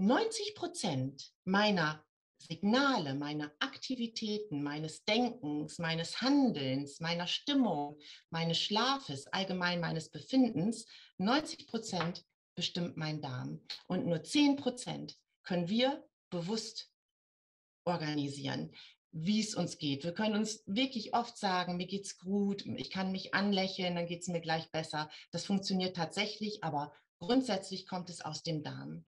90 Prozent meiner Signale, meiner Aktivitäten, meines Denkens, meines Handelns, meiner Stimmung, meines Schlafes, allgemein meines Befindens, 90 Prozent bestimmt mein Darm. Und nur 10 Prozent können wir bewusst organisieren, wie es uns geht. Wir können uns wirklich oft sagen, mir geht's gut, ich kann mich anlächeln, dann geht's mir gleich besser. Das funktioniert tatsächlich, aber grundsätzlich kommt es aus dem Darm.